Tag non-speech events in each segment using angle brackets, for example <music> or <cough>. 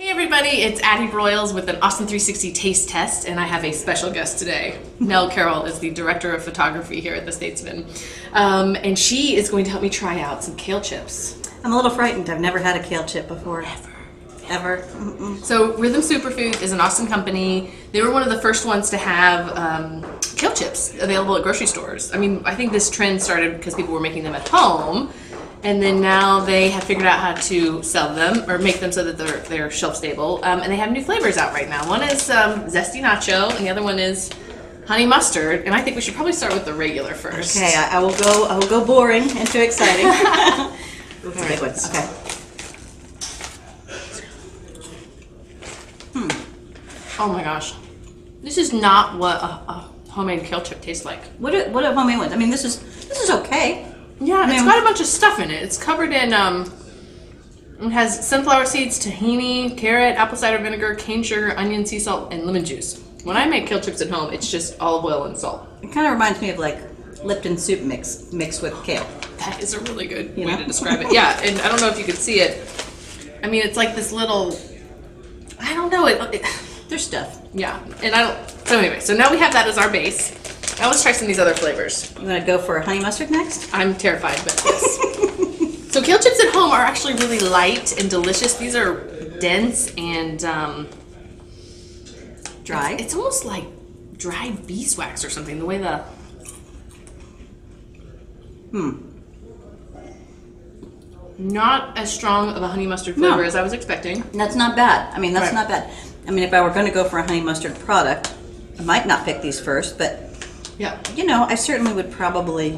Hey everybody, it's Addie Broyles with an Austin 360 Taste Test, and I have a special guest today. Nell Carroll is the director of photography here at the Statesman, um, and she is going to help me try out some kale chips. I'm a little frightened. I've never had a kale chip before. Ever. Ever. Mm-mm. So Rhythm Superfood is an Austin company. They were one of the first ones to have um, kale chips available at grocery stores. I mean, I think this trend started because people were making them at home and then now they have figured out how to sell them or make them so that they're they're shelf stable. Um, and they have new flavors out right now. One is um, zesty nacho, and the other one is honey mustard. And I think we should probably start with the regular first. Okay, I, I will go. I will go boring into exciting. Ooh, that's a big one. Okay. Oh my gosh, this is not what a, a homemade kale chip tastes like. What are, what are homemade ones? I mean, this is this is okay. Yeah, it's got a bunch of stuff in it. It's covered in um. It has sunflower seeds, tahini, carrot, apple cider vinegar, cane sugar, onion, sea salt, and lemon juice. When I make kale chips at home, it's just olive oil and salt. It kind of reminds me of like Lipton soup mix mixed with kale. That is a really good You way know? to describe it. Yeah, and I don't know if you could see it. I mean, it's like this little. I don't know it. it <sighs> There's stuff. yeah, and I don't. So anyway, so now we have that as our base. Now let's try some of these other flavors. I'm gonna go for honey mustard next? I'm terrified, but yes. <laughs> so kale chips at home are actually really light and delicious. These are dense and um, Dry. it's almost like dried beeswax or something. The way the hmm, not as strong of a honey mustard flavor No. as I was expecting. That's not bad. I mean, that's Right. not bad. I mean, if I were going to go for a honey mustard product, I might not pick these first, but Yeah, you know, I certainly would probably.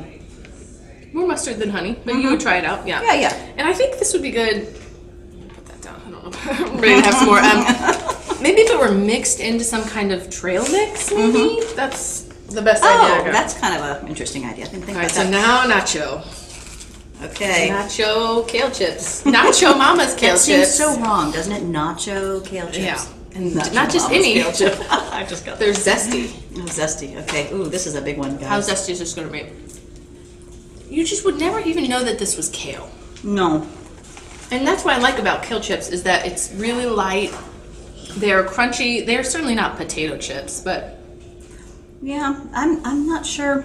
more mustard than honey, but you would try it out. Yeah, Yeah, yeah. And I think this would be good. Put that down. I don't know. <laughs> I'm <laughs> ready to have some more. Um, maybe if it were mixed into some kind of trail mix, maybe that's the best idea. I Oh, got. that's kind of an interesting idea. I didn't think All right, about so that. now nacho. okay. Nacho kale chips. Nacho mama's <laughs> kale That seems so wrong, doesn't it? Nacho kale chips. Yeah. And Nacho not just any. chip. <laughs> <laughs> I just got They're zesty. Oh, zesty. Okay. Ooh, this is a big one, guys. How zesty is this going to be? You just would never even know that this was kale. No. And that's what I like about kale chips is that it's really light. They're crunchy. They're certainly not potato chips, but Yeah, I'm. I'm not sure.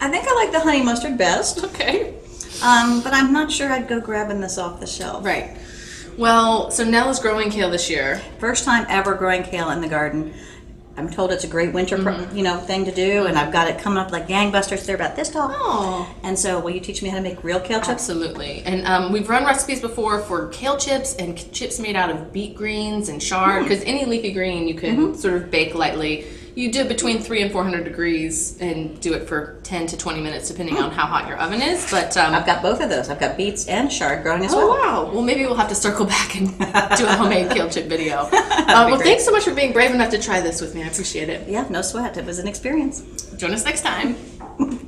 I think I like the honey mustard best, okay. um, but I'm not sure I'd go grabbing this off the shelf. Right. Well, so Nell is growing kale this year. First time ever growing kale in the garden. I'm told it's a great winter, Mm-hmm. you know, thing to do, and I've got it coming up like gangbusters. They're about this tall. Oh. And so, will you teach me how to make real kale chips? Absolutely. And um, we've run recipes before for kale chips and chips made out of beet greens and chard. Because any leafy green you can sort of bake lightly. You do it between three and 400 degrees and do it for 10 to 20 minutes, depending on how hot your oven is. But um, I've got both of those. I've got beets and chard growing as Oh well. wow! Well, maybe we'll have to circle back and <laughs> do a homemade kale chip video. <laughs> Uh, well, great. thanks so much for being brave enough to try this with me. I appreciate it. Yeah, no sweat. It was an experience. Join us next time. <laughs>